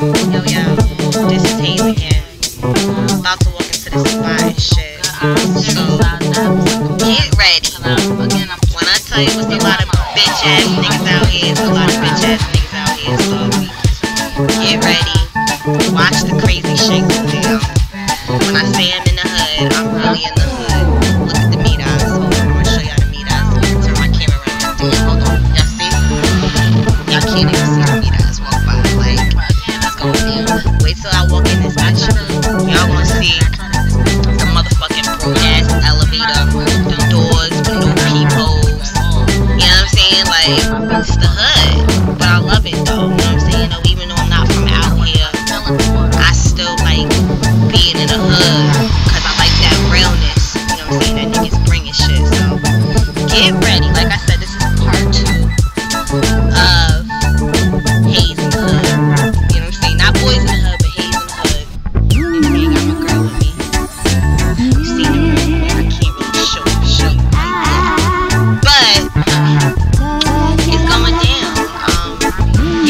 Yo, yo, this is Hayze again. I'm about to walk into this spy shit. So, get ready. When I tell you it's a lot of bitch ass niggas out here, it's a lot of bitch ass niggas. saying? Like, it's the hood. But I love it, though. You know what I'm saying? Though, even though I'm not from out here, I still like being in the hood. Because I like that realness. You know what I'm saying? That niggas bringing shit. So, get ready.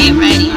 get ready.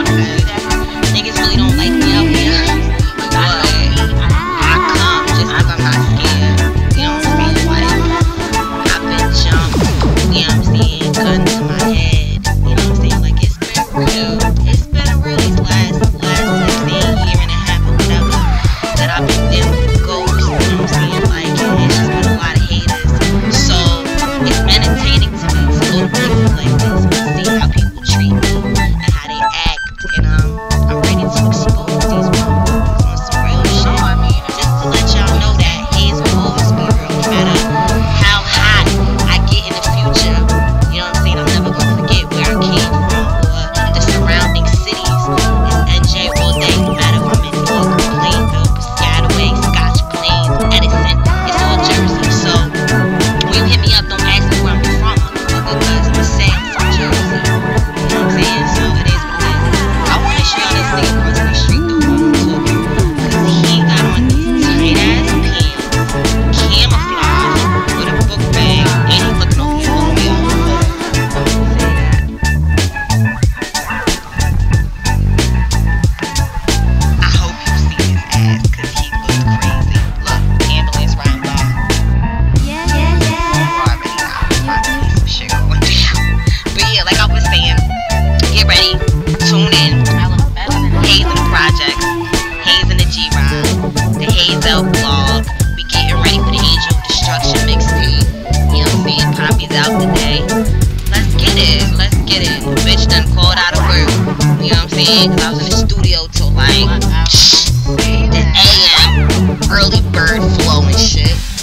bed because I was in the studio till like 8 a.m. Early bird flow and shit.